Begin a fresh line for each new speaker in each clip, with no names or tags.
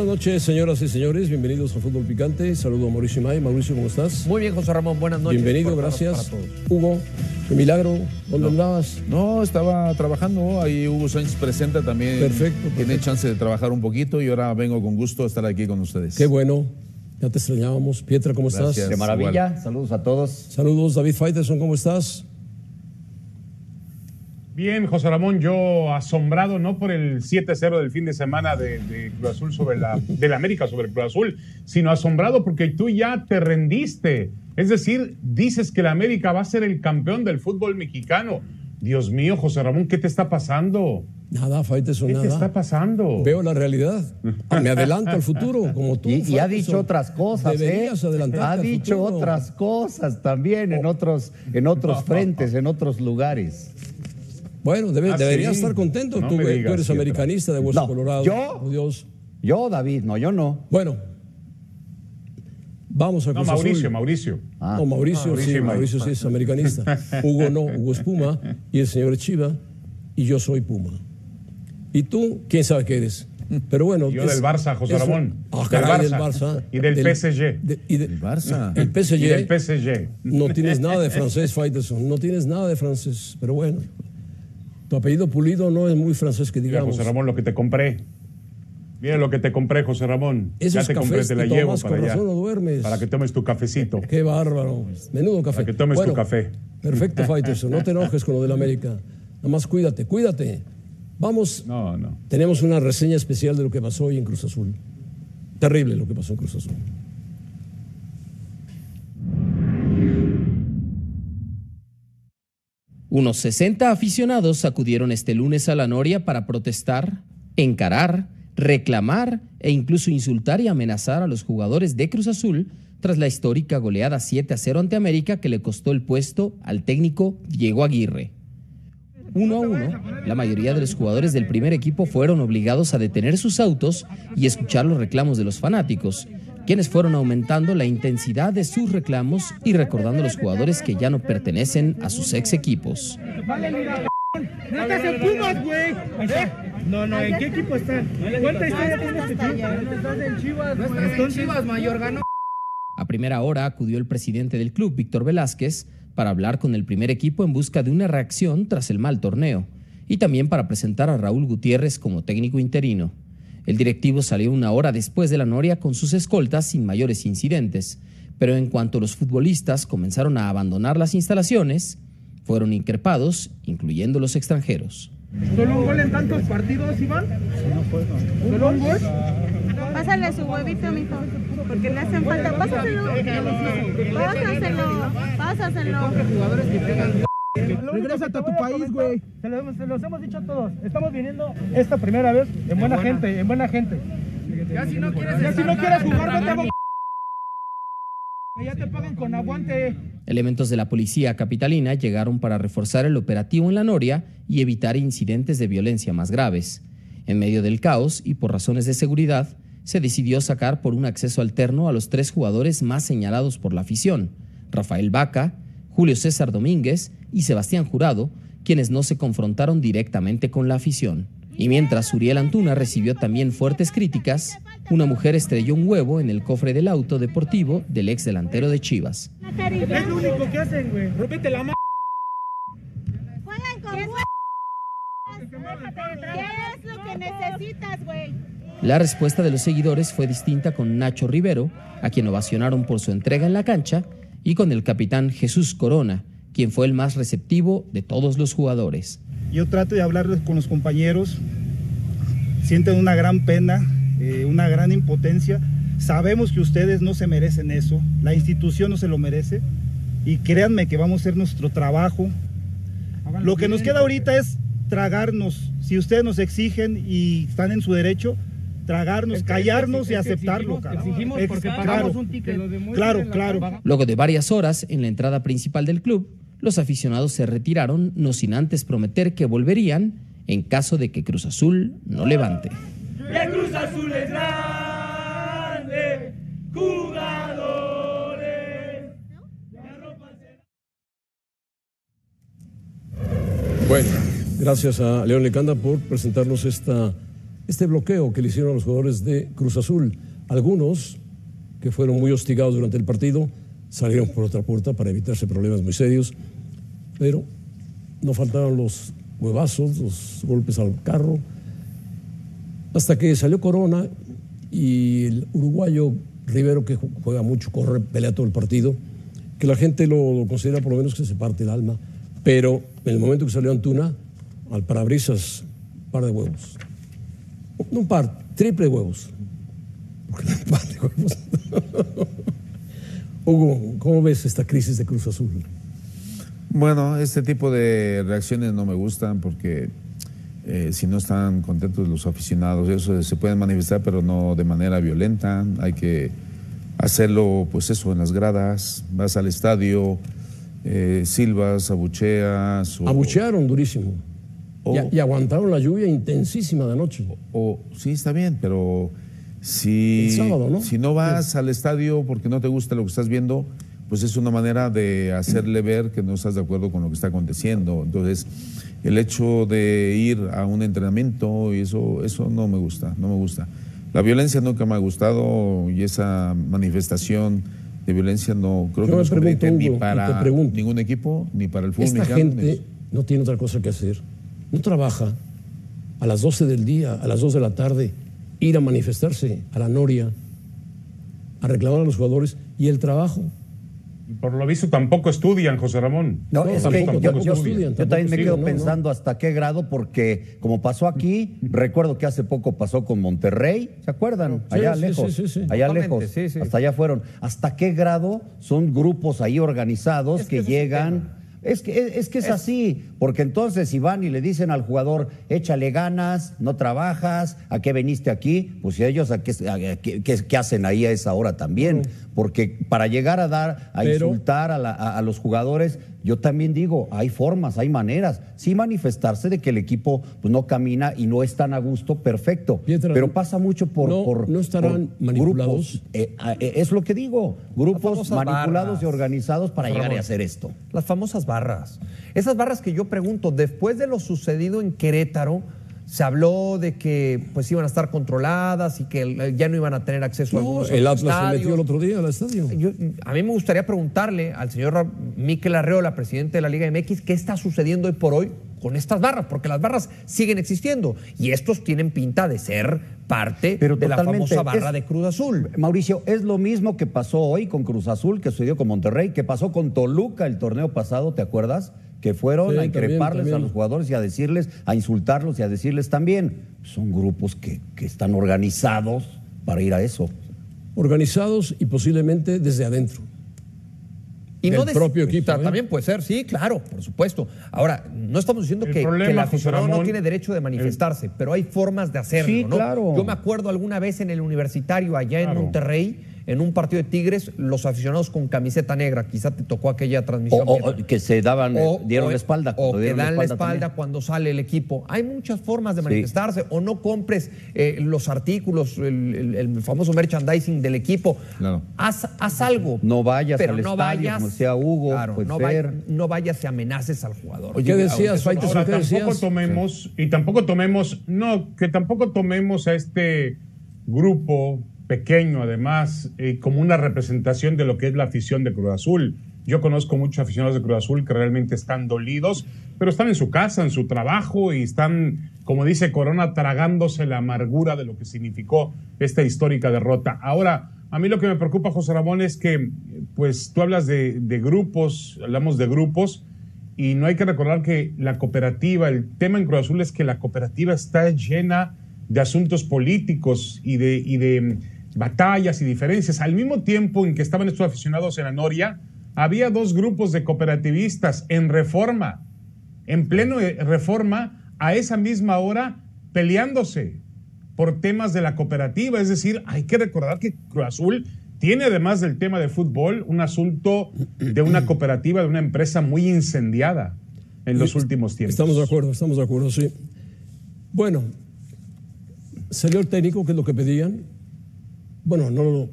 Buenas noches, señoras y señores. Bienvenidos a Fútbol Picante. Saludo a Mauricio May. Mauricio, ¿cómo estás?
Muy bien, José Ramón. Buenas noches.
Bienvenido, gracias. Hugo, qué milagro. ¿Dónde andabas?
No, estaba trabajando. Ahí Hugo Sánchez presenta también.
Perfecto,
Tiene chance de trabajar un poquito y ahora vengo con gusto a estar aquí con ustedes.
Qué bueno. Ya te extrañábamos. Pietra, ¿cómo estás?
Gracias.
De maravilla, saludos a todos.
Saludos, David Faitelson, ¿cómo estás?
Bien, José Ramón, yo asombrado no por el 7-0 del fin de semana de, de Cruz Azul sobre la del América sobre el Cruz Azul, sino asombrado porque tú ya te rendiste. Es decir, dices que el América va a ser el campeón del fútbol mexicano. Dios mío, José Ramón, ¿qué te está pasando?
Nada, Faitelson,
¿Qué
nada.
te está pasando?
Veo la realidad. Me adelanto al futuro, como tú.
Y, y ha dicho otras cosas,
Deberías
¿eh?
adelantarte
Ha dicho
futuro.
otras cosas también en otros, en otros frentes, en otros lugares.
Bueno, debe-
Ah,
deberías
sí.
estar contento.
No
tú, eres americanista de Hueso
No,
Colorado.
¿yo?
Oh, Dios.
Yo, David, no, yo no.
Bueno, vamos a
No,
Cruz
Mauricio,
Azul.
Mauricio.
Ah.
No, Mauricio,
Mauricio
sí. Mauricio sí es americanista. Hugo no, Hugo es Puma y el señor es Chiva y yo soy Puma. Y tú, quién sabe qué eres. Pero bueno.
Yo del Barça, José Ramón.
Ah,
Del
caray, del
Barça.
Barça.
Y del PSG.
de- y de-
El Barça.
el PSG.
Y del PSG.
No tienes nada de francés, Faitelson. No tienes nada de francés. Pero bueno. Tu apellido Pulido no es muy francés que
Mira,
digamos.
José Ramón, lo que te compré. Mira lo que te compré, José Ramón.
Esos
ya te compré, te la llevo para allá.
no duermes.
Para que tomes tu cafecito.
Qué bárbaro. Menudo café.
Para que tomes tu café.
Perfecto, Faitelson. No te enojes con lo del América. Nada más cuídate, cuídate. Vamos.
No, no.
Tenemos una reseña especial de lo que pasó hoy en Cruz Azul. Terrible lo que pasó en Cruz Azul.
Unos 60 aficionados acudieron este lunes a la Noria para protestar, encarar, reclamar e incluso insultar y amenazar a los jugadores de Cruz Azul tras la histórica goleada 7 a 0 ante América que le costó el puesto al técnico Diego Aguirre. Uno a uno, la mayoría de los jugadores del primer equipo fueron obligados a detener sus autos y escuchar los reclamos de los fanáticos, quienes fueron aumentando la intensidad de sus reclamos y recordando a los jugadores que ya no pertenecen a sus ex equipos.
No estás en Pumas, güey. No, no, ¿en qué equipo están? ¿Cuánta historia equipo? No estás en Chivas, No estás en Chivas, mayor ganó.
A primera hora acudió el presidente del club, Víctor Velázquez, para hablar con el primer equipo en busca de una reacción tras el mal torneo y también para presentar a Raúl Gutiérrez como técnico interino. El directivo salió una hora después de la noria con sus escoltas sin mayores incidentes, pero en cuanto los futbolistas comenzaron a abandonar las instalaciones, fueron increpados, incluyendo los extranjeros.
¿Solo un gol en tantos partidos, Iván? ¿Solo un gol?
Pásale su huevito, mijo, porque le hacen falta. Pásaselo. Pásaselo. Pásaselo.
Regrésate a tu país, güey. Se, se los hemos dicho a todos. Estamos viniendo esta primera vez en buena gente, en buena gente. Ya si no quieres, ya si no quieres jugar, vete a Que ya te pagan con aguante.
Elementos de la policía capitalina llegaron para reforzar el operativo en la Noria y evitar incidentes de violencia más graves. En medio del caos y por razones de seguridad, se decidió sacar por un acceso alterno a los tres jugadores más señalados por la afición, Rafael Vaca, Julio César Domínguez y Sebastián Jurado, quienes no se confrontaron directamente con la afición. Y mientras Uriel Antuna recibió también fuertes críticas, una mujer estrelló un huevo en el cofre del auto deportivo del ex delantero de Chivas.
Es lo único que hacen, güey. Rómpete la.
Juegan con. ¿Qué es lo que necesitas, güey?
La respuesta de los seguidores fue distinta con Nacho Rivero, a quien ovacionaron por su entrega en la cancha, y con el capitán Jesús Corona, quien fue el más receptivo de todos los jugadores.
Yo trato de hablar con los compañeros, sienten una gran pena, eh, una gran impotencia. Sabemos que ustedes no se merecen eso, la institución no se lo merece y créanme que vamos a hacer nuestro trabajo. Lo que nos queda ahorita es tragarnos, si ustedes nos exigen y están en su derecho, tragarnos, callarnos y aceptarlo.
Exigimos
Ex-
porque
claro,
pagamos un ticket.
Claro, claro.
Luego de varias horas en la entrada principal del club, los aficionados se retiraron, no sin antes prometer que volverían en caso de que Cruz Azul no levante.
El Cruz Azul es grande, jugadores.
Bueno, gracias a León Lecanda por presentarnos esta este bloqueo que le hicieron a los jugadores de Cruz Azul. Algunos, que fueron muy hostigados durante el partido, salieron por otra puerta para evitarse problemas muy serios, pero no faltaron los huevazos, los golpes al carro, hasta que salió Corona y el uruguayo Rivero, que juega mucho, corre, pelea todo el partido, que la gente lo, considera por lo menos que se parte el alma, pero en el momento que salió Antuna, al parabrisas, par de huevos. No un par, triple huevos. Porque no un par de huevos. Hugo, ¿cómo ves esta crisis de Cruz Azul?
Bueno, este tipo de reacciones no me gustan porque eh, si no están contentos los aficionados, eso se pueden manifestar, pero no de manera violenta. Hay que hacerlo, pues eso, en las gradas, vas al estadio, eh, silbas, abucheas. o-
Abuchearon durísimo.
o-
Y, y aguantaron la lluvia intensísima de anoche.
O, sí, está bien, pero si,
El sábado, ¿no?
si no vas al estadio porque no te gusta lo que estás viendo, pues es una manera de hacerle ver que no estás de acuerdo con lo que está aconteciendo. Entonces, el hecho de ir a un entrenamiento y eso, eso no me gusta, no me gusta. La violencia nunca me ha gustado y esa manifestación de violencia no creo
Yo
que no es
pregunto,
ni para
pregunto.
ningún equipo, ni para el fútbol
Esta
mexicano,
gente
eso.
no tiene otra cosa que hacer. No trabaja a las 12 del día, a las 2 de la tarde, ir a manifestarse a la Noria, a reclamar a los jugadores y el trabajo.
Por lo visto tampoco estudian, José Ramón.
No,
No,
es
tampoco-
que yo,
tampoco
yo-
estudian,
yo también me quedo
no.
pensando hasta qué grado, porque como pasó aquí, recuerdo que hace poco pasó con Monterrey, ¿se acuerdan?
Sí,
allá
sí,
lejos,
sí, sí, sí.
allá
Totalmente,
lejos,
sí, sí.
hasta allá fueron. ¿Hasta qué grado son grupos ahí organizados
Es que
que,
ese es
que, es, es que es, así, porque entonces si van y le dicen al jugador, échale ganas, no trabajas, ¿a qué viniste aquí? Pues si ellos, ¿a qué, a qué- qué- qué hacen ahí a esa hora también? Porque para llegar a dar, a
Pero-
insultar a, la- a- a los jugadores, yo también digo, hay formas, hay maneras. Sí manifestarse de que el equipo pues, no camina y no es tan a gusto, perfecto.
Pietra,
pero pasa mucho por...
no-
por-
no estarán
por
manipulados.
grupos. Eh, eh, es lo que digo, grupos manipulados
barras.
y organizados para llegar a hacer esto.
Las famosas barras. Esas barras que yo pregunto, después de lo sucedido en Querétaro, se habló de que pues iban a estar controladas y que eh, ya no iban a tener acceso a
No,
algunos
el Atlas se metió el otro día al estadio.
Yo- a mí me gustaría preguntarle al señor Miquel Arreola, presidente de la Liga MX, qué está sucediendo hoy por hoy con estas barras, porque las barras siguen existiendo y estos tienen pinta de ser parte
Pero
de la famosa barra
es-
de Cruz Azul.
Mauricio, es lo mismo que pasó hoy con Cruz Azul, que sucedió con Monterrey, que pasó con Toluca el torneo pasado, ¿te acuerdas? Que fueron
Sí,
a increparles
también.
a los jugadores y a decirles, a insultarlos y a decirles también. Son grupos que, que están organizados para ir a eso.
Organizados y posiblemente desde adentro.
Y
Del
des-
propio equipo, ¿eh?
También puede ser, sí, claro, por supuesto. Ahora, no estamos diciendo
El
que,
problema,
que el aficionado no tiene derecho de manifestarse, pero hay formas de hacerlo,
Sí,
¿no?
claro.
Yo me acuerdo alguna vez en el universitario, allá
Claro.
en Monterrey, en un partido de Tigres, los aficionados con camiseta negra, quizá te tocó aquella transmisión.
o- que se daban,
O-
dieron
o-
la espalda.
O que dan la espalda
también.
cuando sale el equipo. Hay muchas formas de manifestarse. O no compres eh, los artículos, el, el- el famoso merchandising del equipo.
Claro.
Haz, haz algo.
No vayas
pero
al
no
estadio,
vayas,
como decía Hugo,
Claro,
pues,
no,
Fer.
vay- no vayas y amenaces al jugador.
¿Qué decías?
Ahora,
¿Qué
tampoco
decías?
tomemos, y tampoco tomemos, no, que tampoco tomemos a este grupo pequeño, además, eh, como una representación de lo que es la afición de Cruz Azul. Yo conozco muchos aficionados de Cruz Azul que realmente están dolidos, pero están en su casa, en su trabajo y están, como dice Corona, tragándose la amargura de lo que significó esta histórica derrota. Ahora, a mí lo que me preocupa, José Ramón, es que, pues tú hablas de, grupos, hablamos de grupos, y no hay que recordar que la cooperativa, el tema en Cruz Azul es que la cooperativa está llena de asuntos políticos y de, batallas y diferencias. Al mismo tiempo en que estaban estos aficionados en la Noria, había dos grupos de cooperativistas en reforma, en pleno eh, reforma, a esa misma hora peleándose por temas de la cooperativa. Es decir, hay que recordar que Cruz Azul tiene, además del tema de fútbol, un asunto de una cooperativa, de una empresa muy incendiada en los últimos tiempos.
Estamos de acuerdo, estamos de acuerdo, sí. Bueno, salió el técnico, que es lo que pedían. Bueno, no lo-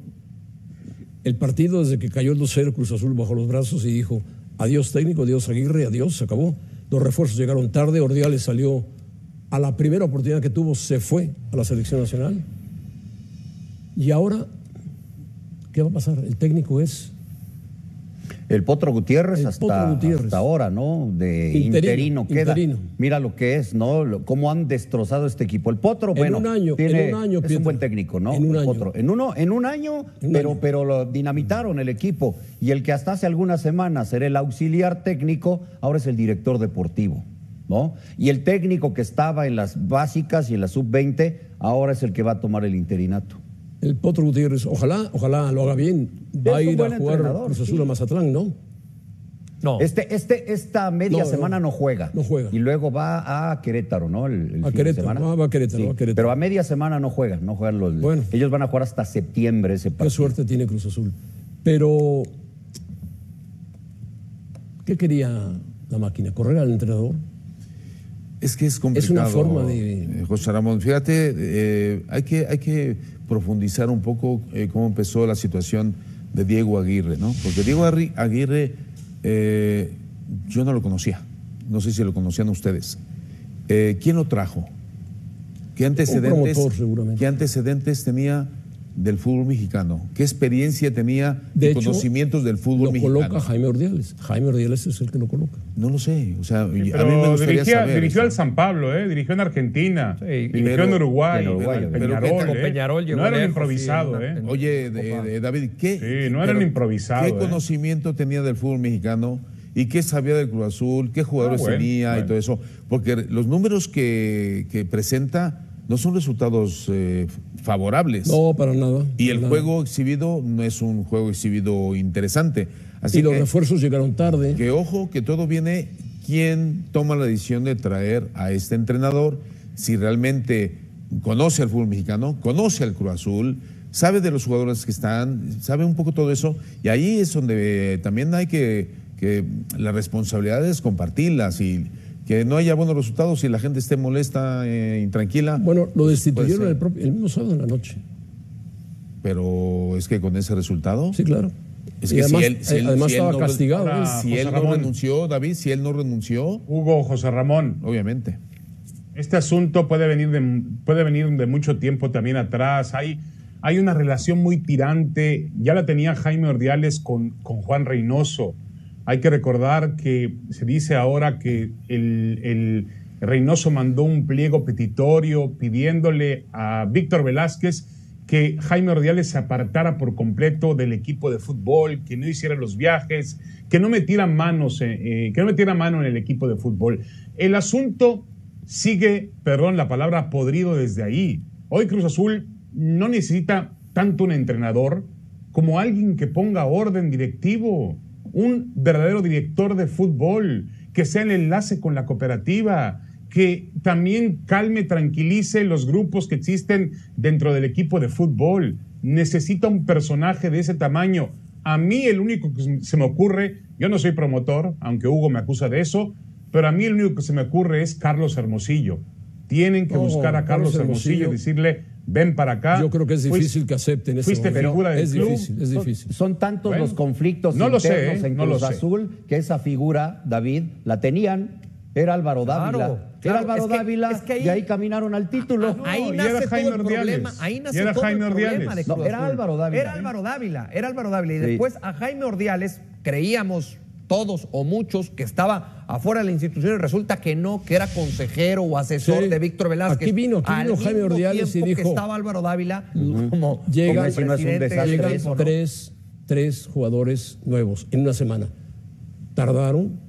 El partido, desde que cayó el 2-0, Cruz Azul bajó los brazos y dijo: adiós técnico, adiós Aguirre, adiós, se acabó. Los refuerzos llegaron tarde, Ordiales salió a la primera oportunidad que tuvo se fue a la selección nacional. Y ahora, ¿qué va a pasar? El técnico es
El Potro Gutiérrez,
El
hasta,
Potro Gutiérrez.
hasta ahora, ¿no? De
Interino,
interino, queda.
interino.
Mira lo que es, ¿no? Cómo han destrozado este equipo. El Potro,
En
bueno,
un año,
tiene-
en un año,
es un buen técnico, ¿no?
En un
El
año.
Potro. En, uno, en un año,
En un
pero,
año.
pero lo dinamitaron el equipo. Y el que hasta hace algunas semanas era el auxiliar técnico, ahora es el director deportivo, ¿no? Y el técnico que estaba en las básicas y en la sub-20, ahora es el que va a tomar el interinato.
El Potro Gutiérrez. Ojalá, ojalá lo haga bien. Va a
Es
ir a jugar Cruz Azul
sí.
a Mazatlán, ¿no?
No.
Este, este, esta media
No, no,
semana no, juega.
no juega.
Y luego va a Querétaro, ¿no? El, el
A
fin de
Querétaro,
semana.
ah, va a Querétaro, va a Querétaro.
Pero a media semana no juega, no juegan los.
Bueno.
Ellos van a jugar hasta septiembre ese
Qué
partido.
suerte tiene Cruz Azul. Pero, ¿qué quería la máquina? ¿Correr al entrenador?
Es que es complicado.
una forma de-
eh, José Ramón, fíjate, eh, hay, que, hay que profundizar un poco eh, cómo empezó la situación de Diego Aguirre, ¿no? Porque Diego Aguirre, eh, yo no lo conocía. No sé si lo conocían ustedes. Eh, ¿Quién lo trajo? ¿Qué antecedentes,
promotor.
¿Qué antecedentes tenía del fútbol mexicano? ¿Qué experiencia tenía
De
y
hecho,
conocimientos del fútbol
Lo
mexicano?
coloca Jaime Ordiales. Jaime Ordiales es el que lo coloca.
No lo sé. O sea, a mí me gustaría
dirigía-
saber.
dirigió
o
al. San Pablo, ¿eh? dirigió en Argentina,
Sí,
dirigió
pero-
en Uruguay,
en Uruguay,
en
pero
¿eh?
Peñarol llegó
no era un
lejos,
improvisado,
sí, en
¿eh?
Oye, de- de- David, ¿qué,
Sí, no era un improvisado,
¿Qué
¿eh?
conocimiento tenía del fútbol mexicano? ¿Y qué sabía del Cruz Azul? ¿Qué jugadores
Ah, bueno,
tenía y todo eso? Porque los números que, que presenta no son resultados eh, favorables.
No, para nada.
y el
nada.
juego exhibido no es un juego exhibido interesante. Así
Y los
que,
refuerzos llegaron tarde.
que ojo, que todo viene quién toma la decisión de traer a este entrenador, si realmente conoce al fútbol mexicano, conoce al Cruz Azul, sabe de los jugadores que están, sabe un poco todo eso, y ahí es donde también hay que, que las responsabilidades compartirlas y que no haya buenos resultados y la gente esté molesta, eh, intranquila.
Bueno, lo
puede
destituyeron el, propio- el mismo sábado en la noche.
Pero es que con ese resultado...
Sí, claro.
Es que
además,
si él, si él-
además
si él
estaba
no-
castigado.
Si
José
él no renunció, David, si él no renunció,
Hugo José Ramón,
obviamente.
este asunto puede venir de, puede venir de mucho tiempo también atrás. Hay, hay una relación muy tirante. Ya la tenía Jaime Ordiales con, con Juan Reynoso. Hay que recordar que se dice ahora que el, Reynoso mandó un pliego petitorio pidiéndole a Víctor Velázquez que Jaime Ordiales se apartara por completo del equipo de fútbol, que no hiciera los viajes, que no metiera manos, eh, que no metiera mano en el equipo de fútbol. El asunto sigue, perdón la palabra, podrido desde ahí. Hoy Cruz Azul no necesita tanto un entrenador como alguien que ponga orden directivo, un verdadero director de fútbol, que sea el enlace con la cooperativa, que también calme, tranquilice los grupos que existen dentro del equipo de fútbol. Necesita un personaje de ese tamaño. A mí el único que se me ocurre, yo no soy promotor, aunque Hugo me acusa de eso, pero a mí el único que se me ocurre es Carlos Hermosillo. Tienen que
No,
buscar a Carlos,
Carlos
Hermosillo y decirle, ven para acá.
Yo creo que es
Fuiste-
difícil que acepten ese
Fuiste
momento.
figura del
Es
club.
difícil, es
Son-
difícil.
Son, tantos
Bueno,
los conflictos
no lo sé,
internos
¿eh?
en
No lo
Cruz
sé.
Azul que esa figura, David, la tenían. Era Álvaro
Claro,
Dávila.
claro,
Era Álvaro
es que-
Dávila
es que ahí-
y ahí caminaron al título.
No,
ahí
y
nace
era
todo
Jaime
el
Ordiales.
problema. Ahí nace
era
todo
Jaime
el problema de
No,
Cruz
era
Azul.
Álvaro Dávila.
Era Álvaro Dávila. Era Álvaro Dávila. Y
Sí.
después a Jaime Ordiales creíamos todos o muchos que estaba afuera de la institución y resulta que no, que era consejero o asesor
Sí.
de Víctor Velázquez.
Aquí vino, aquí vino Jaime Ordiales y
tiempo
dijo-
que estaba Álvaro Dávila como,
Llega-
como
Hombre, si no es un
presidente
desastre
del
Llegan
¿no?
tres, tres jugadores nuevos en una semana. Tardaron.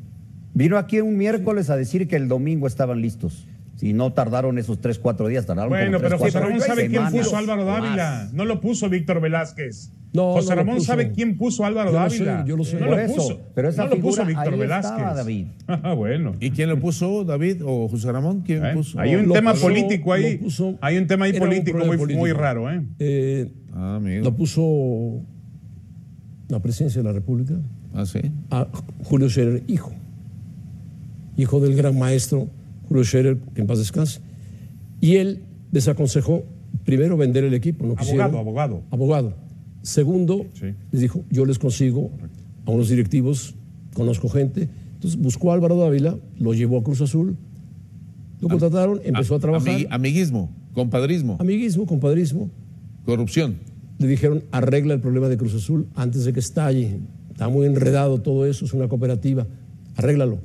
Vino aquí un miércoles a decir que el domingo estaban listos. Si no tardaron esos tres, cuatro días, tardaron
Bueno,
como tres,
pero José Ramón sabe quién puso Álvaro
más.
Dávila. No lo puso Víctor Velázquez.
No,
José
no
Ramón
puso.
sabe quién puso Álvaro
Yo lo sé,
Dávila.
yo lo sé.
No
Por
lo
eso,
puso.
pero esa
no lo puso Víctor
ahí
Velázquez.
estaba, David.
Ah, bueno.
¿Y quién lo puso, David o José Ramón? ¿Quién
¿Eh?
puso?
Hay un
Lo
tema político ahí.
puso-
hay un tema ahí político muy, muy raro, ¿eh?
Eh,
Ah, amigo.
lo puso la presidencia de la República
Ah, sí.
a Julio Scherer, hijo. Hijo del gran maestro Julio Scherer, que en paz descanse. Y él desaconsejó primero vender el equipo. No quisieron.
Abogado, abogado.
Abogado. Segundo,
Sí.
les dijo, yo les consigo a unos directivos, conozco gente. Entonces buscó a Álvaro Dávila, lo llevó a Cruz Azul Lo contrataron, empezó a trabajar.
Amig- amiguismo, compadrismo,
Amiguismo, compadrismo.
corrupción.
Le dijeron, arregla el problema de Cruz Azul antes de que estalle. Está muy enredado todo eso, es una cooperativa. Arréglalo.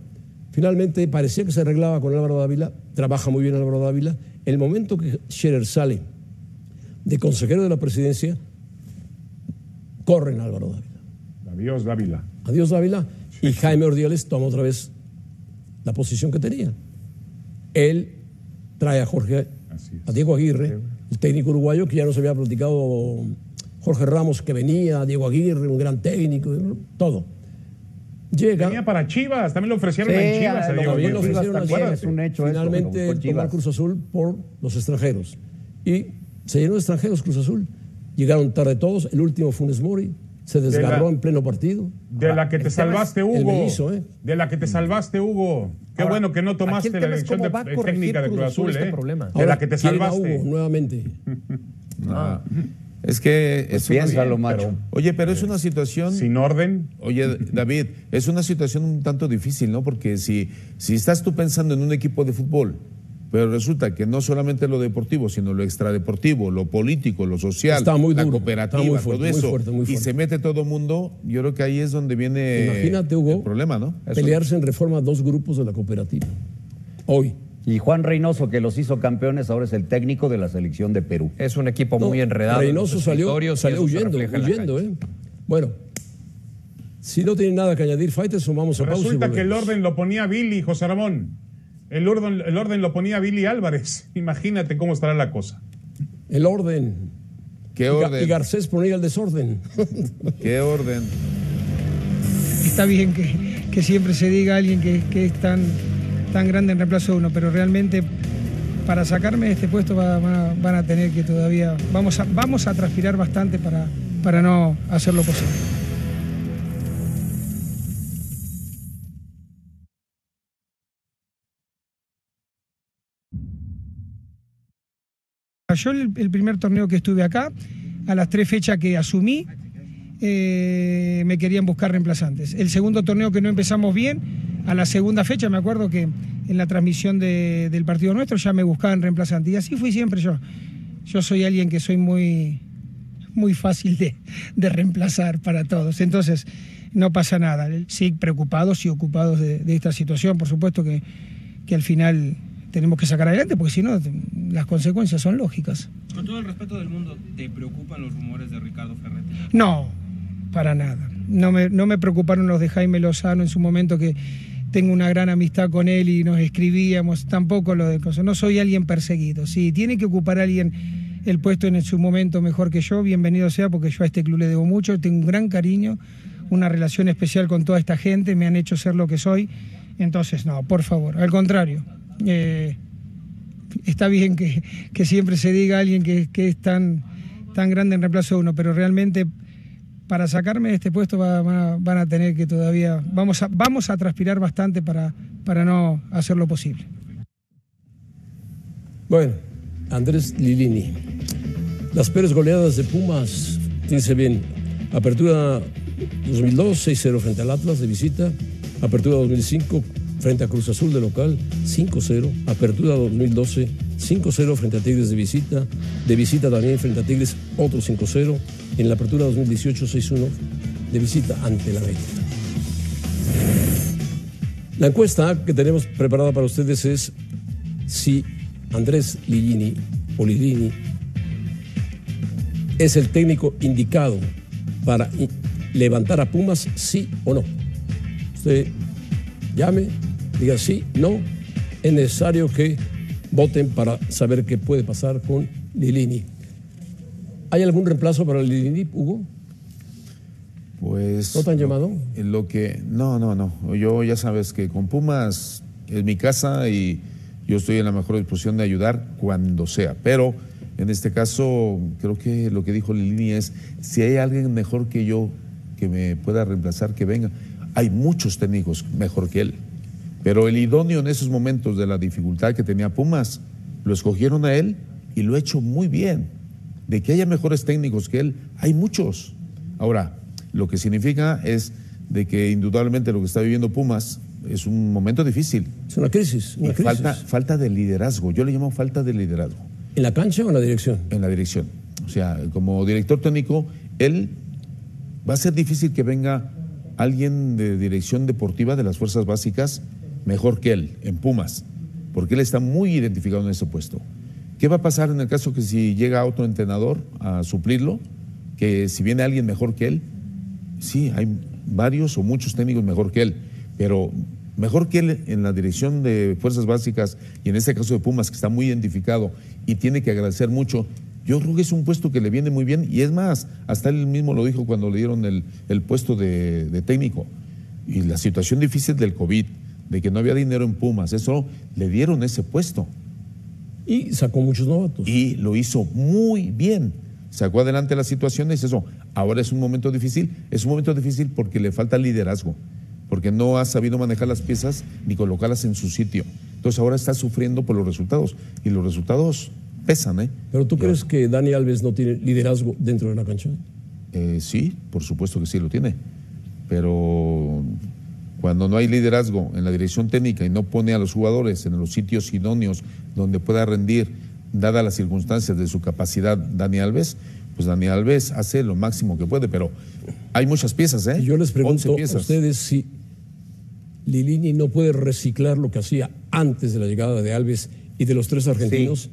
Finalmente parecía que se arreglaba con Álvaro Dávila. Trabaja muy bien Álvaro Dávila. El momento que Scherer sale de consejero de la presidencia, corren Álvaro Dávila.
Adiós, Dávila.
Adiós Dávila. Y Jaime Ordiales toma otra vez la posición que tenía. Él trae a Jorge, a Diego Aguirre, el técnico uruguayo que ya nos había platicado Jorge Ramos que venía, Diego Aguirre, un gran técnico, todo. Llega,
Venía para Chivas, también le ofrecieron
Sí,
en Chivas
a
a
lo
Diego
ofrecieron a Chivas.
es un hecho eso,
Finalmente
con
tomó. Cruz Azul por los extranjeros. Y se llenó de extranjeros Cruz Azul. Llegaron tarde todos, el último Funes Mori, se desgarró
la-
en pleno partido.
De la que te salvaste, Hugo.
mellizo, ¿eh?
De la que te salvaste, Hugo. Qué
Ahora,
bueno que no tomaste la
cómo
de, de técnica de
Cruz Azul
Azul,
este
¿eh?
problema.
De
Ahora
la que te salvaste.
Hugo nuevamente.
No. Es que
Pues
es una-
piénsalo, macho.
Oye, pero es una situación
Sin orden.
Oye, David, es una situación un tanto difícil, ¿no? Porque si, si estás tú pensando en un equipo de fútbol, pero resulta que no solamente lo deportivo, sino lo extradeportivo, lo político, lo social,
Está muy
la
duro,
cooperativa,
está muy fuerte,
todo
muy
eso,
fuerte, muy
y se mete todo mundo, yo creo que ahí es donde viene
Imagínate, Hugo,
el problema, ¿no?
Pelearse en reforma dos grupos de la cooperativa. Hoy.
Y Juan Reynoso, que los hizo campeones, ahora es el técnico de la selección de Perú.
Es un equipo
No,
muy enredado. en
Reynoso salió, salió huyendo, huyendo. ¿eh? Bueno, si no tienen nada que añadir, Fighters, vamos a pausa.
Resulta que el orden lo ponía Billy, José Ramón. El orden, el orden lo ponía Billy Álvarez. Imagínate cómo estará la cosa.
El orden.
¿Qué orden?
Y Garcés ponía el desorden.
¿Qué orden?
Está bien que, que siempre se diga a alguien que, que es tan, tan grande en reemplazo de uno, pero realmente para sacarme de este puesto va- va- van a tener que todavía, vamos a, vamos a transpirar bastante para, para no hacerlo posible. Yo el, el primer torneo que estuve acá, a las tres fechas que asumí, eh, me querían buscar reemplazantes. El segundo torneo que no empezamos bien, a la segunda fecha me acuerdo que en la transmisión de- del partido nuestro ya me buscaban reemplazantes. Y así fui siempre yo. Yo soy alguien que soy muy, muy fácil de, de reemplazar para todos. Entonces, no pasa nada. Sí, preocupados y ocupados de, de esta situación, por supuesto que, que al final tenemos que sacar adelante, porque si no, las consecuencias son lógicas.
Con todo el respeto del mundo, ¿te preocupan los rumores de Ricardo Ferretti?
No, para nada. No me, no me preocuparon los de Jaime Lozano en su momento que tengo una gran amistad con él y nos escribíamos, tampoco lo de cosas. No soy alguien perseguido. Si tiene que ocupar alguien el puesto en su momento mejor que yo, bienvenido sea, porque yo a este club le debo mucho, tengo un gran cariño, una relación especial con toda esta gente, me han hecho ser lo que soy. Entonces, no, por favor, al contrario. eh, está bien que, que siempre se diga a alguien que, que es tan, tan grande en reemplazo de uno, pero realmente para sacarme de este puesto va- va- van a tener que todavía, vamos a, vamos a transpirar bastante para, para no hacer lo posible.
Bueno, Andrés Lilini. Las peores goleadas de Pumas, fíjense bien. Apertura 2002, 6-0 frente al Atlas de visita. Apertura 2005 frente a Cruz Azul de local, 5-0. Apertura 2012, 5-0 frente a Tigres de visita. De visita también frente a Tigres, otro 5-0. En la apertura 2018, 6-1 de visita ante la América. La encuesta que tenemos preparada para ustedes es si Andrés Lillini o Lillini es el técnico indicado para levantar a Pumas, sí o no. Usted llame, diga sí, no. Es necesario que voten para saber qué puede pasar con Lilini. ¿Hay algún reemplazo para Lilini, Hugo?
Pues.
¿No te han llamado?
Lo que. No, no, no. Yo ya sabes que con Pumas es mi casa y yo estoy en la mejor disposición de ayudar cuando sea. Pero en este caso, creo que lo que dijo Lilini es: si hay alguien mejor que yo que me pueda reemplazar, que venga. Hay muchos técnicos mejor que él. Pero el idóneo en esos momentos de la dificultad que tenía Pumas, lo escogieron a él y lo ha hecho muy bien. De que haya mejores técnicos que él, hay muchos. Ahora, lo que significa es de que indudablemente lo que está viviendo Pumas es un momento difícil.
Es una crisis, una
Y
crisis.
falta, falta de liderazgo. Yo le llamo falta de liderazgo
¿En la cancha o en la dirección?
en la dirección. O sea, como director técnico, él va a ser difícil que venga alguien de dirección deportiva de las fuerzas básicas mejor que él en Pumas, porque él está muy identificado en ese puesto. ¿Qué va a pasar en el caso que si llega otro entrenador a suplirlo? Que si viene alguien mejor que él, sí, hay varios o muchos técnicos mejor que él, pero mejor que él en la dirección de fuerzas básicas y en este caso de Pumas, que está muy identificado y tiene que agradecer mucho. Yo creo que es un puesto que le viene muy bien y es más, hasta él mismo lo dijo cuando le dieron el, el puesto de, de técnico. Y la situación difícil del COVID, de que no había dinero en Pumas, eso le dieron ese puesto
Y sacó muchos novatos.
y lo hizo muy bien. Sacó adelante las situaciones, eso. Ahora es un momento difícil, es un momento difícil porque le falta liderazgo, porque no ha sabido manejar las piezas ni colocarlas en su sitio. Entonces ahora está sufriendo por los resultados y los resultados pesan, ¿eh?
Pero tú crees que Dani Alves no tiene liderazgo dentro de la cancha?
Eh, sí, por supuesto que sí lo tiene, pero cuando no hay liderazgo en la dirección técnica y no pone a los jugadores en los sitios idóneos donde pueda rendir, dadas las circunstancias de su capacidad, Dani Alves, pues Dani Alves hace lo máximo que puede, pero hay muchas piezas, ¿eh?
Yo les
11
pregunto a ustedes si Lilini no puede reciclar lo que hacía antes de la llegada de Alves y de los tres argentinos,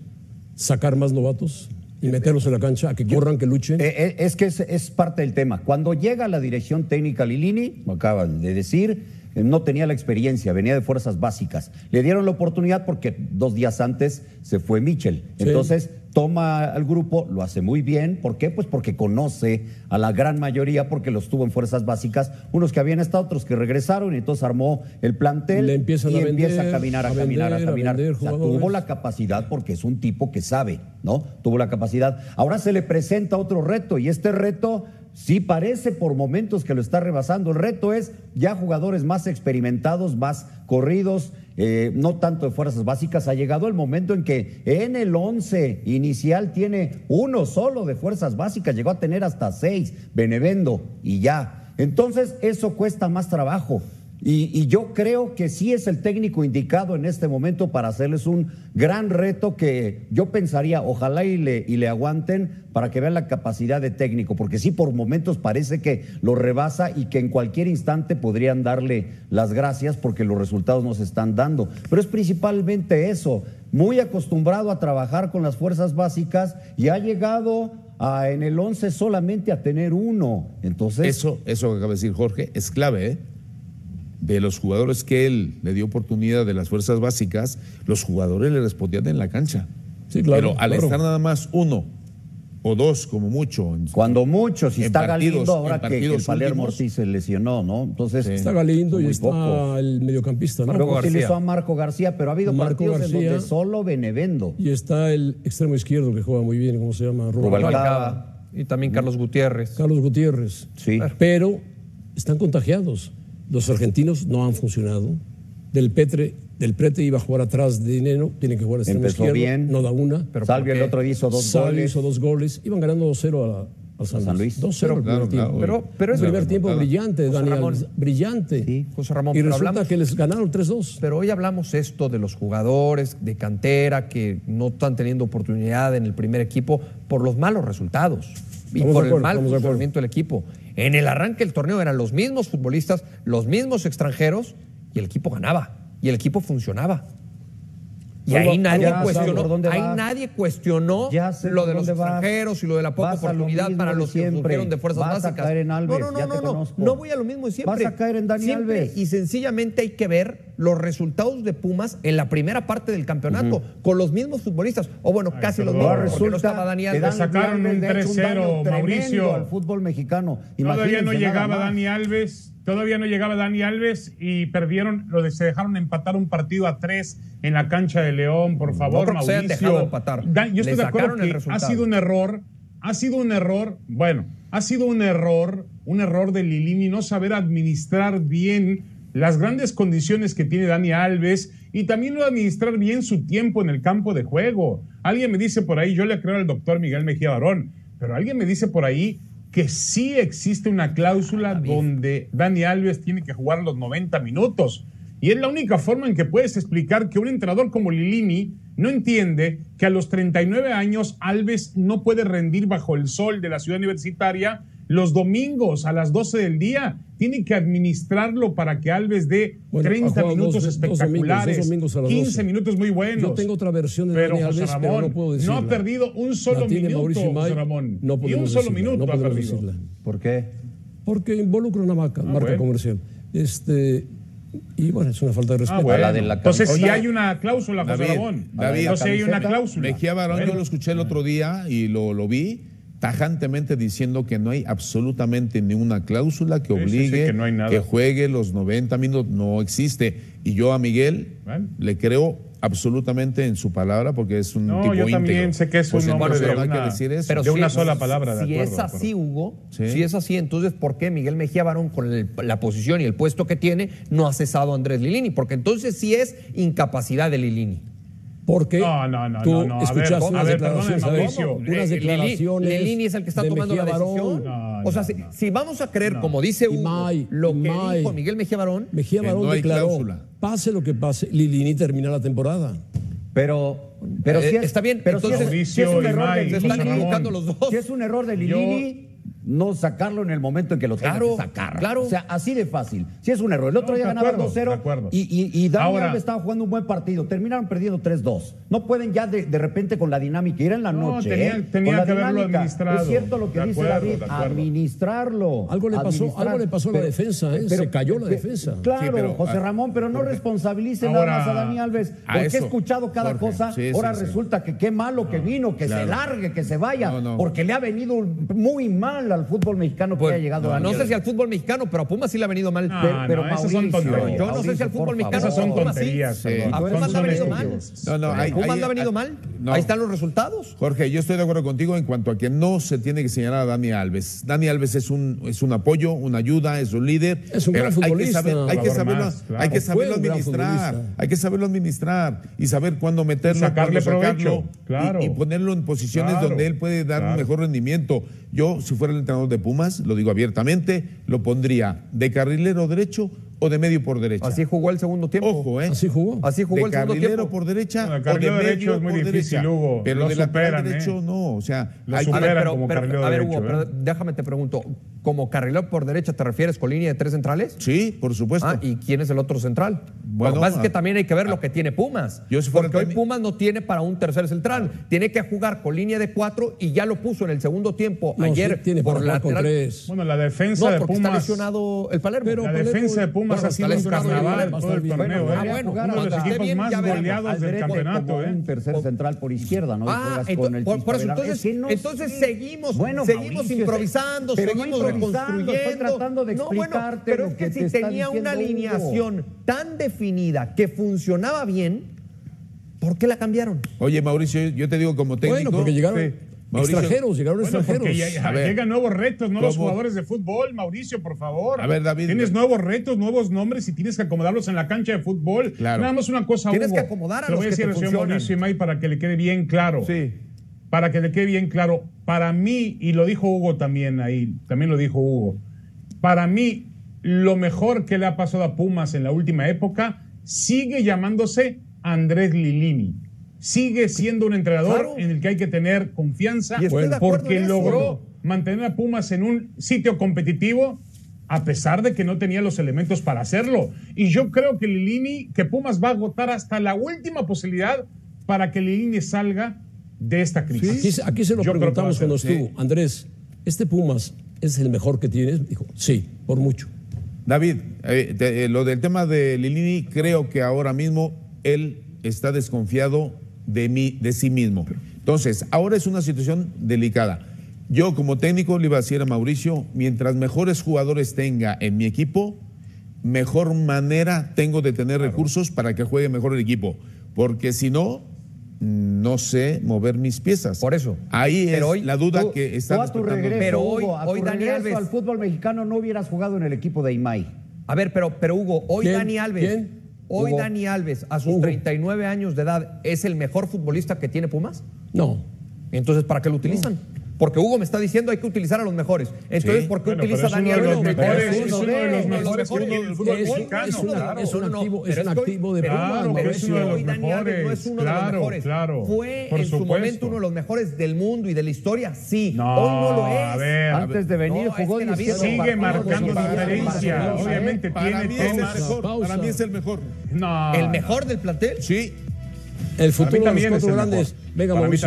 sacar más novatos y meterlos en la cancha, a que corran, que luchen.
Eh, eh, es que es, es parte del tema. Cuando llega la dirección técnica Lilini, lo acaban de decir, no tenía la experiencia, venía de fuerzas básicas. Le dieron la oportunidad porque dos días antes se fue Michel.
Sí.
Entonces toma al grupo, lo hace muy bien. ¿Por qué? Pues porque conoce a la gran mayoría, porque los tuvo en fuerzas básicas, unos que habían estado, otros que regresaron, y entonces armó el plantel
Le
y
a
empieza a caminar, a,
a
caminar,
vender,
a
a
caminar.
vender
O sea, tuvo la capacidad porque es un tipo que sabe, ¿no? Tuvo la capacidad. Ahora se le presenta otro reto y este reto sí parece por momentos que lo está rebasando. El reto es ya jugadores más experimentados, más corridos, eh, no tanto de fuerzas básicas. Ha llegado el momento en que en el 11 inicial tiene uno solo de fuerzas básicas, llegó a tener hasta seis, Benevendo y ya. Entonces eso cuesta más trabajo. Y, y yo creo que sí es el técnico indicado en este momento para hacerles un gran reto que yo pensaría, ojalá y le, y le aguanten para que vean la capacidad de técnico, porque sí por momentos parece que lo rebasa y que en cualquier instante podrían darle las gracias porque los resultados no se están dando. Pero es principalmente eso, muy acostumbrado a trabajar con las fuerzas básicas y ha llegado a, en el 11 solamente a tener uno. Entonces,
Eso, eso que acaba de decir Jorge es clave, ¿eh? De los jugadores que él le dio oportunidad de las fuerzas básicas, los jugadores le respondían en la cancha.
Sí, claro,
Pero al
claro.
estar nada más uno o dos, como mucho, en-
Cuando mucho, si está
partidos-
Galindo ahora que, que el Palermo. Ortiz se lesionó, ¿no? Entonces
Está Galindo y está
poco.
el mediocampista, ¿no?
Luego utilizó a Marco García, pero ha habido
Marco
partidos
García.
en donde solo Benevendo.
Y está el extremo izquierdo que juega muy bien, ¿cómo se llama?
Rubalcaba.
Rubalcaba. Y también Carlos Gutiérrez.
Carlos Gutiérrez.
Sí.
Pero están contagiados. Los argentinos no han funcionado. Del Petre, del Prete iba a jugar atrás de Dinero, tiene que jugar extremo
Empezó
izquierdo,
bien.
no da una.
Pero
Salvio
¿por
el otro día hizo dos
Salvio
goles.
hizo dos goles. Iban ganando 2-0 a, a San,
San Luis.
2-0 el primer
Claro,
tiempo.
claro.
Pero- pero
el
es-
primer tiempo
Claro.
brillante,
José
Daniel.
Ramón.
Brillante.
Sí.
José Ramón,
y resulta
hablamos-
que les ganaron 3-2.
Pero hoy hablamos esto de los jugadores de cantera que no están teniendo oportunidad en el primer equipo por los malos resultados y
Estamos
por el
acuerdo,
mal funcionamiento del equipo. En el arranque del torneo eran los mismos futbolistas, los mismos extranjeros y el equipo ganaba y el equipo funcionaba. Y ahí nadie cuestionó,
¿Por dónde
ahí nadie cuestionó lo de los extranjeros y lo de la poca oportunidad para los que surgieron de fuerzas
Vas a
básicas.
caer en Alves,
no, no,
ya
no,
te
no, no, voy a lo mismo de siempre.
Vas a caer en Dani
Siempre
Alves.
Y sencillamente hay que ver los resultados de Pumas en la primera parte del campeonato con los mismos futbolistas, o bueno, casi los mismos, porque no estaba Dani
que
Alves.
Sacaron
Alves
un
le ha hecho
3-0,
daño tremendo
Mauricio.
al fútbol mexicano.
Todavía no llegaba. Dani Alves, todavía no llegaba Dani Alves y perdieron, lo de, se dejaron empatar un partido a tres en la cancha de León, por favor,
creo que se
Mauricio.
dejado empatar.
Yo
Le
estoy de acuerdo que ha sido un error, ha sido un error, bueno, ha sido un error, un error de Lilini no saber administrar bien las grandes condiciones que tiene Dani Alves y también no administrar bien su tiempo en el campo de juego. Alguien me dice por ahí, yo le creo al doctor Miguel Mejía Barón, pero alguien me dice por ahí que sí existe una cláusula donde Dani Alves tiene que jugar los 90 minutos. Y es la única forma en que puedes explicar que un entrenador como Lilini no entiende que a los 39 años Alves no puede rendir bajo el sol de la ciudad universitaria los domingos a las 12 del día. Tiene que administrarlo para que Alves dé
Bueno, ha
30
jugado
minutos
dos- dos domingos,
espectaculares,
dos domingos a las
15
12.
minutos muy buenos.
Yo tengo otra versión de
pero
Dani
José
Alves, pero
Ramón,
no puedo
no
decirla.
ha perdido un solo minuto, José
Imay,
Ramón.
No
Ni un solo
decirla,
minuto
no
ha perdido.
decirla.
¿Por qué?
Porque involucra una marca, marca
bueno.
comercial. Este, y bueno, es una falta de respeto.
Ah, bueno.
la de la
Entonces, si hay una cláusula, José
David,
Ramón.
David,
Entonces, hay una cláusula.
Mejía Barón, yo
Bueno.
lo escuché el otro día y lo, lo vi tajantemente diciendo que no hay absolutamente ninguna cláusula que
Sí, sí, sí,
obligue
que no hay nada.
que juegue los 90 minutos, no existe. Y yo a Miguel le creo absolutamente en su palabra porque es un
No,
tipo
yo también
íntegro.
sé que es
Pues
un hombre de
no hay que
una-
decir eso.
Pero
De
si
una
es-
sola palabra, de
Si
acuerdo,
es así, Hugo,
Sí.
si es así, entonces ¿por qué Miguel Mejía Barón, con el- la posición y el puesto que tiene, no ha cesado a Andrés Lilini? Porque entonces sí es incapacidad de Lilini.
Porque
No, no, no,
tú
no, no. A
escuchaste unas declaraciones, unas declaraciones.
Es el que está
de
tomando la decisión.
No,
o sea,
no,
si,
no.
si vamos a creer, como dice Hugo, lo que dijo Miguel Mejía Barón,
Mejía Barón declaró,
cláusula.
pase lo que pase, Lilini termina la temporada.
Pero, pero
Eh,
si es,
está bien,
Pero si
entonces,
es,
Mauricio
si es un error de
se
José
están
Ramón.
equivocando los dos.
Si es un error de Lilini, no sacarlo en el momento en que lo tenga
Claro,
que sacar.
claro.
O sea, así de fácil. Si es un error. El otro
No,
día
acuerdo,
2-0
de acuerdo.
y, y, y Dani
Ahora-
Alves estaba jugando un buen partido. Terminaron perdiendo 3-2. No pueden ya de, de repente con la dinámica. Ir en la
No,
noche.
tenía-
¿eh?
tenía
la
que haberlo
dinámica.
administrado.
Es cierto lo que
De
dice
acuerdo,
David. Administrarlo.
Algo le pasó- algo le pasó a la defensa, ¿eh? Se cayó la defensa.
Claro,
Sí, pero,
José
ah,
Ramón, pero no responsabilice
Ahora-
nada más a Dani Alves. Porque he escuchado cada
Jorge.
cosa.
Sí,
Ahora
sí.
resulta que qué malo que vino, que se largue, que se vaya. Porque le ha venido muy mal al fútbol mexicano que
Pues,
ha llegado
no, no sé si al fútbol mexicano, pero a Pumas sí le ha venido mal.
No,
Pero- pero
no, esas son tonterías.
Yo no sé si al fútbol mexicano
Esas son
a Pumas sí.
tonterías,
Sí.
perdón.
A Pumas le ha venido mal.
No, no,
¿A
hay-
Pumas le ha venido mal?
no.
Ahí están los resultados.
Jorge, yo estoy de acuerdo contigo en cuanto a que no se tiene que señalar a Dani Alves. Dani Alves es un, es un apoyo, una ayuda, es un líder.
Es un
pero
gran
hay que
futbolista.
saber- hay que saberlo,
más, claro.
hay que saberlo administrar. Hay que saberlo administrar y saber cuándo meterlo,
Sacarle provecho, claro.
y, ponerlo en posiciones donde él puede dar un mejor rendimiento. Yo, si fuera el entrenador de Pumas, lo digo abiertamente, lo pondría de carrilero derecho o de medio por derecha.
Así jugó el segundo tiempo.
Ojo, ¿eh?
Así jugó.
Así jugó
de
el segundo
carrilero
tiempo.
por derecha
Bueno, el
o de
carrilero
medio
derecho es muy
por
difícil,
derecha.
Hugo.
Pero
Lo
de lateral
superan, ¿eh?
derecho no, o sea,
Lo
hay-
A ver,
superan
pero,
como
pero-
carrilero
a ver,
derecho,
Hugo,
¿eh?
pero déjame te pregunto, ¿como carrilero por derecha te refieres con línea de tres centrales?
sí, por supuesto.
Ah, ¿y quién es el otro central?
Bueno,
lo que pasa es que
ah,
también hay que ver lo que tiene Pumas.
Yo si
porque hoy Pumas no tiene para un tercer central. Tiene que jugar con línea de cuatro y ya lo puso en el segundo tiempo
No,
ayer
sí, tiene
por
para jugar con
lateral.
tres.
Bueno, la defensa
No,
de
porque está
Pumas.
lesionado el Palermo.
Pero
La
Palermo-
defensa de Pumas
bueno,
ha sido un carnaval todo el
Bueno,
torneo.
Bueno,
¿eh?
jugar
Uno de los equipos
bien,
más goleados del campeonato.
como
¿eh?
un tercer central por izquierda, ¿no?
Ah, entonces, seguimos,
Bueno,
improvisando, seguimos
improvisando,
reconstruyendo.
estoy tratando de
no, bueno,
explicarte
pero
lo
es que,
que
si
te
tenía una
Hugo.
alineación tan definida que funcionaba bien, ¿por qué la cambiaron?
Oye, Mauricio, yo te digo como técnico.
Bueno, porque llegaron
Sí. Mauricio,
extranjeros, llegaron
Bueno,
extranjeros.
porque ya-
A ver.
llegan nuevos retos, nuevos
¿Cómo?
jugadores de fútbol, Mauricio, por favor.
A ver, David.
Tienes nuevos retos, nuevos nombres y tienes que acomodarlos en la cancha de fútbol.
Claro.
Nada más una cosa,
Tienes
Hugo.
que acomodar a
lo
los
voy a decir
te
al señor
funcionan.
Mauricio Imay para que le quede bien claro.
Sí.
Para que le quede bien claro. Para mí, y lo dijo Hugo también ahí, también lo dijo Hugo. Para mí, lo mejor que le ha pasado a Pumas en la última época sigue llamándose Andrés Lilini. Sigue siendo un entrenador
Claro.
en el que hay que tener confianza porque logró mantener a Pumas en un sitio competitivo a pesar de que no tenía los elementos para hacerlo. Y yo creo que Lilini, que Pumas va a agotar hasta la última posibilidad para que Lilini salga de esta crisis.
Aquí, se- aquí se lo
Yo
preguntamos cuando estuvo. Andrés, ¿este Pumas es el mejor que tienes? Dijo, sí, por mucho.
David, eh, te- eh, lo del tema de Lilini, creo que ahora mismo él está desconfiado de, mí, de sí mismo. Entonces, ahora es una situación delicada. Yo como técnico le iba a decir a Mauricio, mientras mejores jugadores tenga en mi equipo, mejor manera tengo de tener recursos para que juegue mejor el equipo. Porque si no, no sé mover mis piezas.
Por eso.
Ahí
Pero
es
hoy
la duda
Tú-
que está
tú regreso,
Pero hoy-
Hugo, a
hoy
tu
Dani Alves-
al fútbol mexicano no hubieras jugado en el equipo de Imay.
A ver, pero, pero Hugo, hoy
¿Quién?
Dani Alves,
¿Quién?
hoy
Hugo.
Dani Alves, a sus
Hugo.
39 años de edad, ¿es el mejor futbolista que tiene Pumas?
No.
Entonces, ¿para qué lo utilizan? Porque Hugo me está diciendo hay que utilizar a los mejores. Entonces,
Sí.
¿por qué
Bueno,
utiliza Daniel
de los
Olmo?
mejores,
Pero
es uno de los mejores del fútbol
Es,
mexicano.
un activo de
Claro, es uno de los
no es uno de los mejores. Fue en su momento uno de los mejores del mundo y de la historia, sí.
No,
hoy no lo es.
a ver.
Antes de venir
No,
jugó
es que David
17
Sigue marcando diferencia. Obviamente
Para
tiene
mí es el
temas.
mejor.
Pausa.
Para mí es el mejor.
No.
¿El mejor del plantel?
Sí.
El futuro de los cuatro grandes. Venga,
Para mí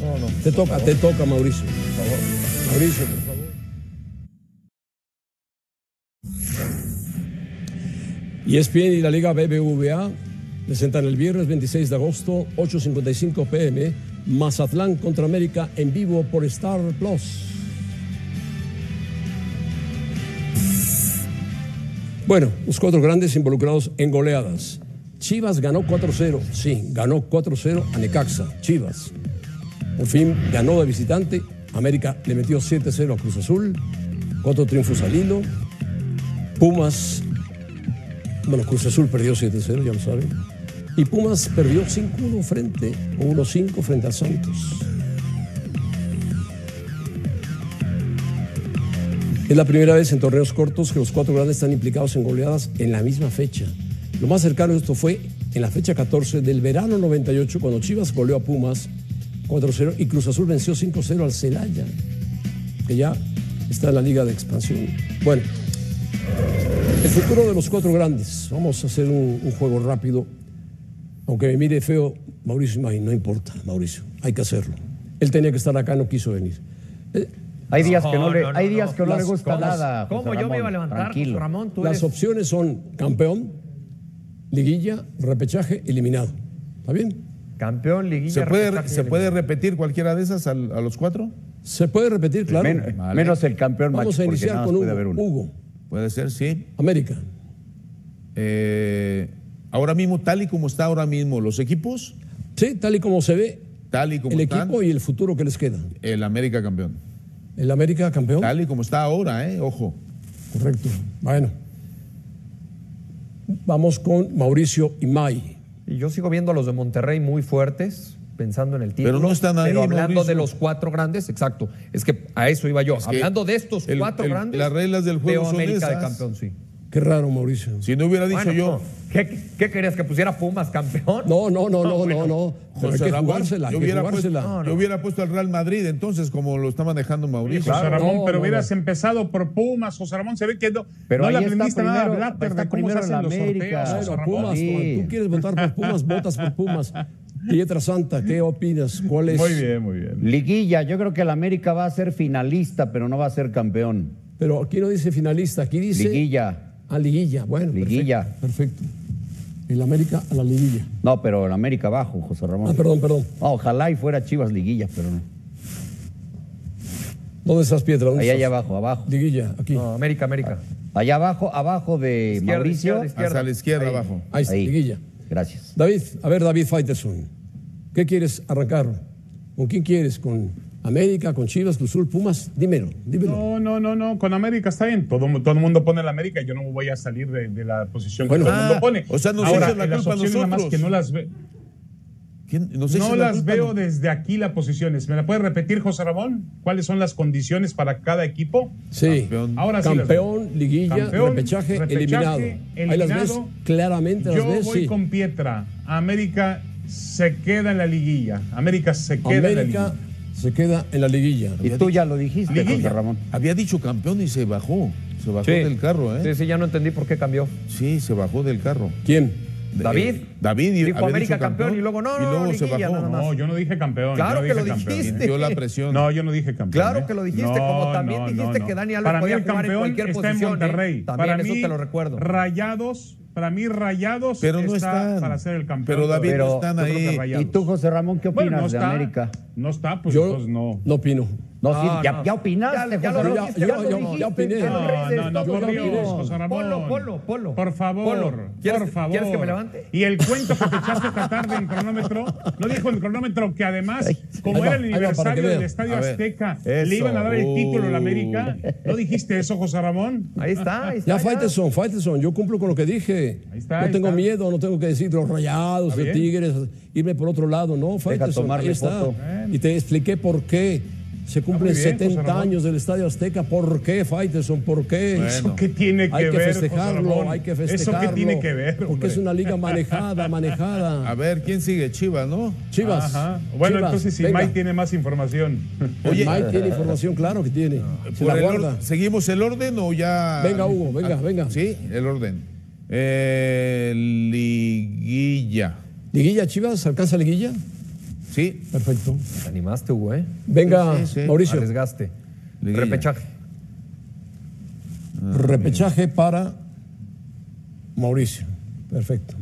Ven. Te toca, te toca, Mauricio. Por favor. Mauricio, por favor. Y ESPN y la Liga BBVA presentan el viernes 26 de agosto, 8.55 pm, Mazatlán contra América en vivo por Star Plus. Bueno, los cuatro grandes involucrados en goleadas. Chivas ganó 4-0, sí, ganó 4-0 a Necaxa, Chivas. Por fin ganó de visitante, América le metió 7-0 a Cruz Azul, cuatro triunfos al hilo. Pumas, bueno, Cruz Azul perdió 7-0, ya lo saben. Y Pumas perdió 5-1 frente, o 1-5 frente al Santos. Es la primera vez en torneos cortos que los cuatro grandes están implicados en goleadas en la misma fecha. Lo más cercano a esto fue en la fecha 14 del verano 98, cuando Chivas goleó a Pumas 4-0 y Cruz Azul venció 5-0 al Celaya, que ya está en la Liga de Expansión. Bueno, el futuro de los cuatro grandes. Vamos a hacer un, un juego rápido. Aunque me mire feo, Mauricio Imay, no importa, Mauricio, hay que hacerlo. Él tenía que estar acá, no quiso venir. Eh,
Hay días que no, le,
no, no,
hay días
no.
que no le
Las-
gusta
¿cómo-
nada.
¿Cómo
José
yo me iba a levantar,
Tranquilo.
Ramón? Tú
Las
eres-
opciones son campeón, liguilla, repechaje, eliminado. ¿Está bien?
Campeón, liguilla.
¿Se puede, ¿se puede repetir cualquiera de esas al- a los cuatro?
Se puede repetir, claro.
Men- Menos el campeón
Vamos
macho,
a iniciar con
puede
Hugo.
haber uno.
Hugo,
Puede ser, sí.
América.
Eh, ahora mismo, tal y como está ahora mismo los equipos,
Sí, tal y como se ve
tal y como
el
están,
equipo y el futuro que les queda.
el América campeón.
El América campeón.
Tal y como está ahora, ¿eh? Ojo.
Correcto. Bueno. Vamos con Mauricio Imay.
Y yo sigo viendo a los de Monterrey muy fuertes, pensando en el título.
Pero no están ahí,
Pero hablando
Mauricio.
de los cuatro grandes, exacto. Es que a eso iba yo.
Es
hablando de estos
el-
cuatro
el-
grandes.
las reglas del juego
veo
son
América de
esas.
campeón, sí.
Qué raro, Mauricio.
Si no hubiera dicho
Bueno,
yo,
¿qué, qué querías que pusiera Pumas campeón?
No, no, no, no, no, no. Pero hay
José
que
Ramón,
jugársela, hay
yo hubiera,
jugársela.
puesto, yo hubiera puesto al Real Madrid entonces, como lo está manejando Mauricio.
José Ramón,
no,
pero
no,
hubieras empezado por Pumas, José Ramón, se ve que no,
Pero
no le
ahí está
aprendiste nada a
primero-
Blatter
está
de cómo se hacen
la
los
América.
sorteos, Ramón.
Pumas,
Sí.
tú quieres votar por Pumas, votas por Pumas. Pietra Santa, ¿qué opinas? ¿Cuál es?
Muy bien, muy bien.
Liguilla, yo creo que el América va a ser finalista, pero no va a ser campeón.
Pero aquí no dice finalista, aquí dice.
Liguilla.
A liguilla, bueno.
Liguilla.
Perfecto. perfecto. El América a la liguilla.
No, pero el América abajo, José Ramón.
Ah, perdón, perdón.
No, ojalá y fuera Chivas Liguilla, pero no.
¿Dónde estás, Pietra? ¿Dónde
Allá, abajo, abajo.
Liguilla, aquí.
No, América, América.
Allá abajo, abajo de
Izquierda,
Mauricio.
izquierda, izquierda.
Hasta la izquierda abajo.
Ahí está,
Ahí.
liguilla.
Gracias.
David, a ver, David Faitelson. ¿Qué quieres arrancar? ¿Con quién quieres? ¿Con América, con Chivas, Cruz Azul, Pumas? Dímelo, dímelo.
No, no, no, no, con América está bien. Todo, todo el mundo pone la América y yo no voy a salir de, de la posición
Bueno.
que todo el
Ah,
mundo pone.
o sea, nos
Ahora,
la
las
culpa
nada más que no las ve-
¿Quién? Nos echa
No
la
las
culpa,
veo
¿no?
desde aquí las posiciones. ¿Me la puede repetir, José Ramón? ¿Cuáles son las condiciones para cada equipo?
Sí.
Campeón.
Ahora sí las
Campeón,
veo.
liguilla,
Campeón,
repechaje,
repechaje,
eliminado. Ahí las ves
eliminado.
claramente, las
Yo
ves,
voy
sí.
con Pietra. América se queda en la liguilla. América se queda en la liguilla.
Se queda en la liguilla.
Y tú ya lo dijiste,
Liguilla.
José Ramón.
Había dicho campeón y se bajó. Se bajó
Sí.
del carro, ¿eh?
Sí, sí, ya no entendí por qué cambió.
Sí, se bajó del carro.
¿Quién?
David.
eh, David y
Dijo
había
América
dicho
campeón y luego, no,
y
no,
luego se
liguilla,
bajó.
nada más.
No, yo no dije campeón.
Claro
yo no
que lo
dije campeón.
dijiste.
Sintió la presión.
No, yo no dije campeón.
Claro
¿eh?
que lo dijiste,
No,
como también
no,
dijiste
no,
que
no.
Dani Alves
Para mí
podía
el
jugar en
campeón
cualquier
está
posición,
en
¿eh?
Monterrey.
También
para
eso
mí,
te lo recuerdo.
Rayados, para mí Rayados
Pero no
está
están.
para ser el campeón.
Pero David,
Pero-
no están ahí.
¿Y tú, José Ramón, qué
Bueno,
opinas
no
de
está,
América?
No está, pues
Yo
entonces no.
no opino.
No, sí,
No,
ya,
no.
ya opinaste,
Ya- ya
José
lo
Ramón.
yo-
ya lo
yo-
dijiste,
ya opiné.
No, no, no, Dios,
mundo.
José Ramón.
Ponlo, ponlo, ponlo.
Por favor,
Ponlo. ¿Quieres,
por favor.
¿Quieres que me levante?
Y el cuento que te echaste esta tarde en cronómetro, no dijo en cronómetro que además, como
va,
era el aniversario del. Estadio Azteca,
eso.
le iban a dar el título a la. América. ¿No dijiste eso, José Ramón?
Ahí está, ahí está.
Ya, Faitelson, Faitelson, yo cumplo con lo que dije.
Ahí está,
no
ahí
tengo
está.
miedo, no tengo que decir los rayados,
bien.
Tigres, irme por otro lado, no, Faitelson,
tomarle
ahí está. Y te expliqué por qué. Se cumplen
muy bien, José
70
Ramón.
años del Estadio Azteca. ¿Por qué, Faitelson? ¿Por qué?
¿Eso qué tiene que
hay que
ver, José
festejarlo,
Ramón?
hay que
¿Eso qué
festejarlo.
tiene que ver,
Porque es una liga manejada, manejada.
A ver, ¿quién sigue? Chivas, ¿no?
Chivas.
Ajá. Bueno,
Chivas,
entonces si
venga.
Mike tiene más información.
Oye, Mike tiene información, claro que tiene. Se
Por
la guarda.
¿Seguimos el orden o ya?
Venga, Hugo, venga,
Ah,
venga.
Sí, el orden. Eh, liguilla.
¿Liguilla, Chivas? ¿Alcanza liguilla?
Sí,
Perfecto.
Te animaste, Hugo, ¿eh?
Venga,
Sí, sí, sí.
Mauricio.
Arriesgaste.
Liguilla.
Repechaje.
Repechaje para Mauricio. Perfecto.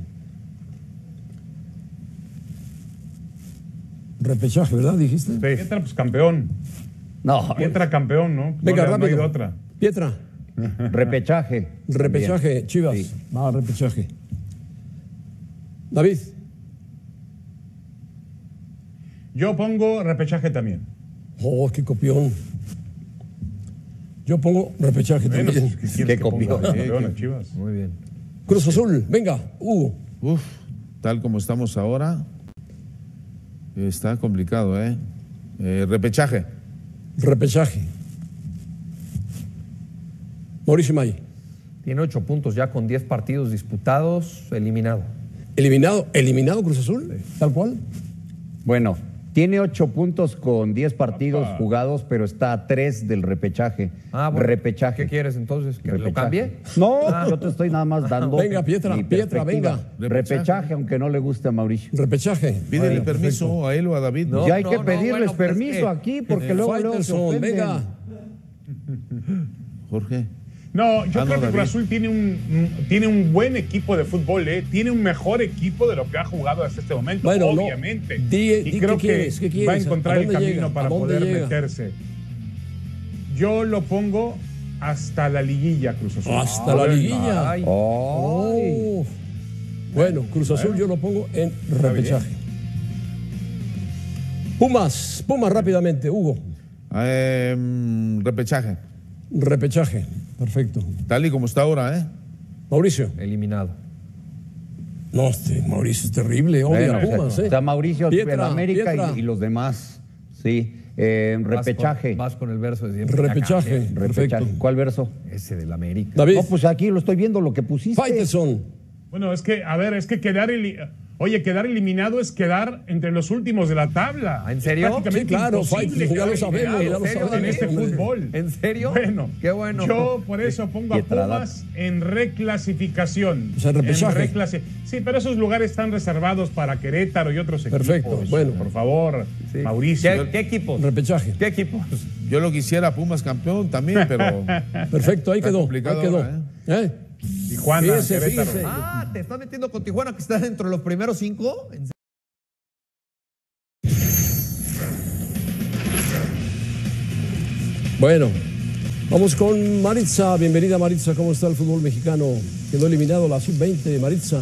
Repechaje, ¿verdad? Dijiste.
Sí. Entra pues campeón.
No,
Entra campeón, ¿no? No
Venga,
no hay
rápido.
otra.
Pietra.
repechaje.
Repechaje,
También.
Chivas.
Sí.
Va, repechaje. David.
Yo pongo repechaje también.
Oh, qué copión. Yo pongo repechaje
Bueno,
también.
¿qué ponga
copión.
de campeón a Chivas?
Muy bien.
Cruz Azul, venga, Hugo.
Uf, tal como estamos ahora, está complicado, ¿eh? Eh, repechaje.
Repechaje. Mauricio May.
Tiene ocho puntos ya con 10 partidos disputados, eliminado.
Eliminado, eliminado Cruz Azul, tal cual.
Bueno, tiene ocho puntos con 10 partidos jugados, pero está a tres del repechaje.
Ah, bueno.
Repechaje.
¿Qué quieres entonces? ¿Que lo cambie?
No, yo te estoy nada más dando.
Venga, Pietra,
mi
Pietra, venga.
Repechaje, aunque no le guste a Mauricio.
Repechaje.
Pídele
Bueno,
permiso a él o a David.
No,
ya hay
no,
que
no,
pedirles
bueno, pues,
permiso
eh,
aquí, porque luego, luego se
venga.
Jorge.
No, yo
Ah,
creo
no,
que. Cruz Azul tiene un, tiene un buen equipo de fútbol, ¿eh? Tiene un mejor equipo de lo que ha jugado hasta este momento,
Bueno, no.
obviamente.
Di-
y
di
creo
quieres,
que
qué quieres,
va a encontrar
¿a
el camino
llega?
para
¿A dónde
poder
llega?
meterse. Yo lo pongo hasta la liguilla, Cruz Azul.
Hasta la liguilla.
Ay.
Oh. Bueno, Cruz Azul yo lo pongo en repechaje. Pumas, Pumas rápidamente, Hugo.
Eh, mm, repechaje.
Repechaje, perfecto.
Tal y como está ahora, ¿eh?
Mauricio.
Eliminado.
No, este Mauricio es terrible, odia
Bueno,
Pumas, ¿eh?
Está Mauricio,
Pietra,
el América y-. Y, los demás. Sí. Eh,
Vas
repechaje.
con- Vas con el verso de siempre.
Repechaje,
Repechaje.
perfecto.
¿Cuál verso?
Ese del América.
David,
No, pues aquí lo estoy viendo lo que pusiste.
Faitelson.
Bueno, es que, a ver, es que quedar eli- Oye, quedar eliminado es quedar entre los últimos de la tabla.
¿Ah, en serio?
Sí, claro, ya lo sabemos, ya lo
en
sabemos.
este fútbol.
¿En serio?
Bueno,
Qué bueno.
Yo por eso pongo a. Pumas en reclasificación.
O sea, repechaje.
En reclasi- Sí, pero esos lugares están reservados para Querétaro y otros equipos.
Perfecto, bueno.
Por favor,
Sí.
Mauricio.
¿Qué, qué equipos?
Repechaje.
¿Qué equipos?
Yo lo quisiera Pumas campeón también, pero
Perfecto, ahí quedó. Ahí quedó.
ahora,
¿Eh?
Tijuana,
Fíjese,
Querétaro.
fíjese.
Ah, ¿te estás metiendo con Tijuana que está dentro de los primeros cinco? ¿En
Bueno, vamos con Maritza. Bienvenida, Maritza. ¿Cómo está el fútbol mexicano? Quedó eliminado la sub-20, Maritza.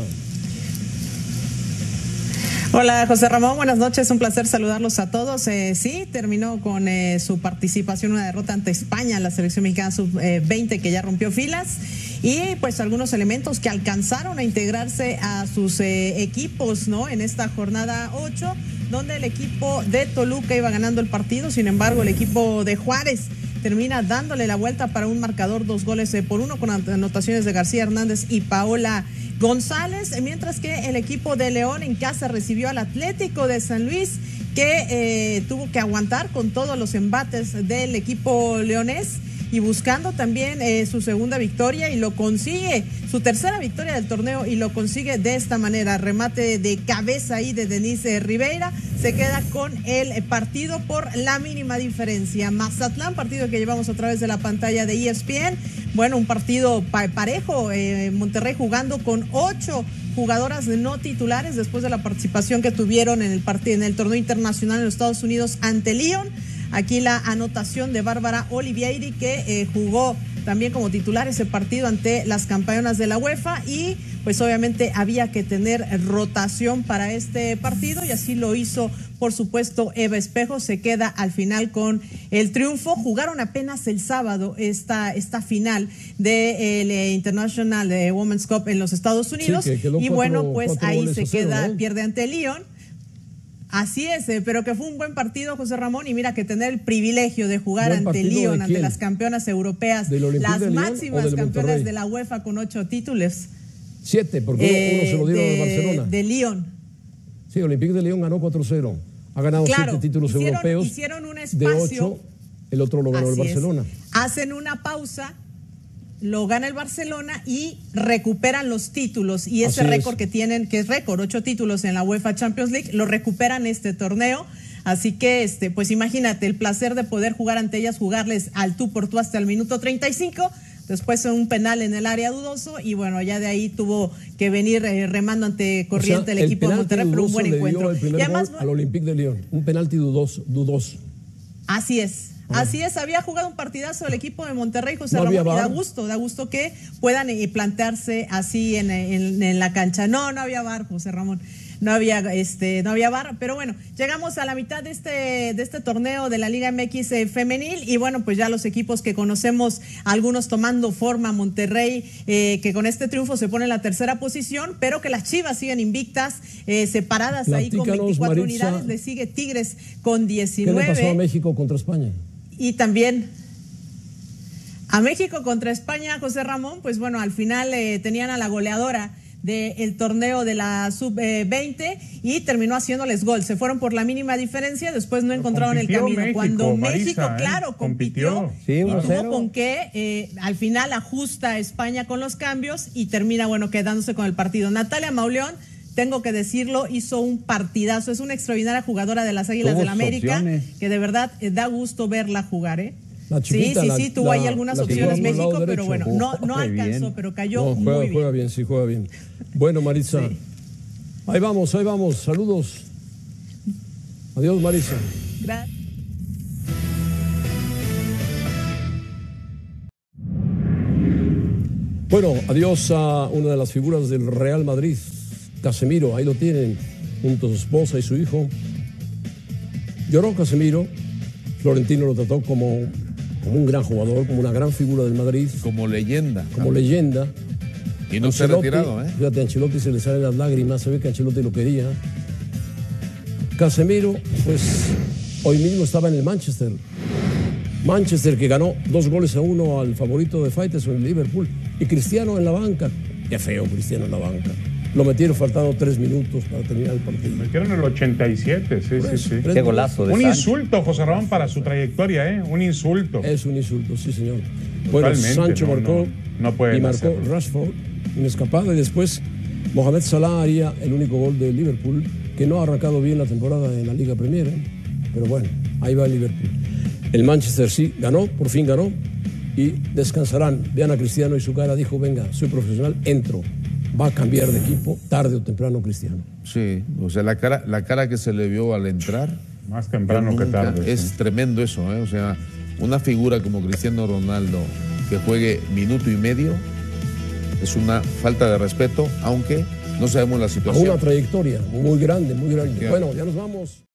Hola José Ramón, buenas noches, un placer saludarlos a todos. Eh, sí, terminó con eh, su participación, una derrota ante España, la selección mexicana sub-20 que ya rompió filas y pues algunos elementos que alcanzaron a integrarse a sus eh, equipos, ¿no? En esta jornada 8, donde el equipo de Toluca iba ganando el partido, sin embargo el equipo de Juárez termina dándole la vuelta para un marcador dos goles eh, por uno con anotaciones de García Hernández y Paola González, mientras que el equipo de León en casa recibió al Atlético de San Luis que eh, tuvo que aguantar con todos los embates del equipo leonés y buscando también eh, su segunda victoria y lo consigue, su tercera victoria del torneo y lo consigue de esta manera, remate de cabeza ahí de Denise Ribeira, se queda con el partido por la mínima diferencia. Mazatlán, partido que llevamos a través de la pantalla de ESPN, bueno, un partido pa- parejo, eh, Monterrey jugando con ocho jugadoras no titulares después de la participación que tuvieron en el en el torneo internacional en los Estados Unidos ante Lyon. Aquí la anotación de Bárbara Olivieri que eh, jugó también como titular ese partido ante las campeonas de la UEFA y pues obviamente había que tener rotación para este partido y así lo hizo por supuesto Eva Espejo. Se queda al final con el triunfo. Jugaron apenas el sábado esta, esta final del International eh, Women's Cup en los Estados Unidos.
que
y bueno pues ahí se queda
¿no?
pierde ante Lyon Así es, eh, pero que fue un buen partido, José Ramón, y mira que tener el privilegio de jugar
¿Buen
ante
de
Lyon, ante las campeonas europeas,
¿Del Olympique
las
de Lyon
máximas campeonas de la UEFA con ocho títulos.
Siete, porque uno,
eh,
uno se lo dieron
de,
al Barcelona.
De Lyon.
Sí, Olympique de León ganó 4-0. Ha ganado
Claro,
siete títulos
hicieron-
europeos.
hicieron un
De
espacio.
ocho, el otro lo ganó el
es.
Barcelona.
Hacen una pausa, lo gana el Barcelona y recuperan los títulos. Y ese
Así es.
récord que tienen, que es récord, ocho títulos en la UEFA Champions League, lo recuperan este torneo. Así que, este, pues imagínate, el placer de poder jugar ante ellas, jugarles al tú por tú hasta el minuto 35. Después un penal en el área dudoso y bueno, ya de ahí tuvo que venir eh, remando ante corriente
O sea,
el equipo de Monterrey, pero un buen encuentro. Y además,
al Olympique de León. Un penalti dudoso. dudoso.
Así es. Así es, había jugado un partidazo el equipo de Monterrey, José
No
Ramón, y da gusto, da gusto que puedan eh, plantearse así en, en- en la cancha. No, no había bar, José Ramón. No había, este, no había bar, pero bueno, llegamos a la mitad de este, de este torneo de la Liga MX eh, femenil y bueno, pues ya los equipos que conocemos, algunos tomando forma, Monterrey, eh, que con este triunfo se pone en la tercera posición, pero que las Chivas siguen invictas, eh, separadas ahí con
Platícanos,
24
Maritza.
unidades, le sigue Tigres con
¿Qué
19.
le pasó a México contra España?
Y también a México contra España, José Ramón, pues bueno, al final eh, tenían a la goleadora del torneo de la sub-20 y terminó haciéndoles gol. Se fueron por la mínima diferencia, después no encontraron el camino.
México,
Cuando
Marisa,
México,
¿eh?
claro, compitió,
Compitió.
Sí,
y
1-0.
tuvo con qué, eh, al final ajusta a España con los cambios y termina, bueno, quedándose con el partido. Natalia Mauleón, tengo que decirlo, hizo un partidazo. Es una extraordinaria jugadora de las Águilas del América,
opciones.
que de verdad eh, da gusto verla jugar, ¿eh?
La
sí,
chiquita,
sí,
la-
sí, tuvo
la-
ahí algunas opciones
juega
México, pero
derecho.
bueno, no, no
Juega
alcanzó,
bien.
pero cayó
No,
muy
juega,
bien.
juega bien, sí, juega bien. Bueno, Maritza.
Sí.
Ahí vamos, ahí vamos. Saludos. Adiós, Maritza.
Gra-
Bueno, adiós a una de las figuras del Real Madrid, Casemiro. Ahí lo tienen, junto a su esposa y su hijo. Lloró Casemiro. Florentino lo trató como, como un gran jugador, como una gran figura del Madrid,
Como leyenda.
como leyenda.
Y no se ha retirado, ¿eh?
Fíjate, a Ancelotti se le salen las lágrimas, se ve que Ancelotti lo quería. Casemiro, pues hoy mismo estaba en el Manchester. Manchester que ganó dos goles a uno al favorito de Faitelson, el Liverpool. Y Cristiano en la banca. Qué feo Cristiano en la banca. Lo metieron faltando tres minutos para terminar el partido.
Metieron el 87, sí, sí, sí.
Qué golazo de
Un
Sánchez.
insulto, José Ramón, para su trayectoria, ¿eh? Un insulto.
Es un insulto, sí, señor. Bueno,
Totalmente,
Sancho
no,
marcó
no, no pueden
y marcó
hacerlo.
Rashford, una escapada, y después Mohamed Salah haría el único gol de Liverpool, que no ha arrancado bien la temporada en la Liga Premier, ¿eh? pero bueno, ahí va el Liverpool. El Manchester sí ganó, por fin ganó, y descansarán. Vean a Cristiano y su cara dijo, venga, soy profesional, entro. Va a cambiar de equipo tarde o temprano Cristiano.
Sí, o sea, la cara, la cara que se le vio al entrar.
Más temprano que tarde.
Es
sí.
tremendo eso, ¿eh? O sea, una figura como Cristiano Ronaldo que juegue minuto y medio es una falta de respeto, aunque no sabemos la situación.
una trayectoria muy grande, muy grande. Bueno, ya nos vamos.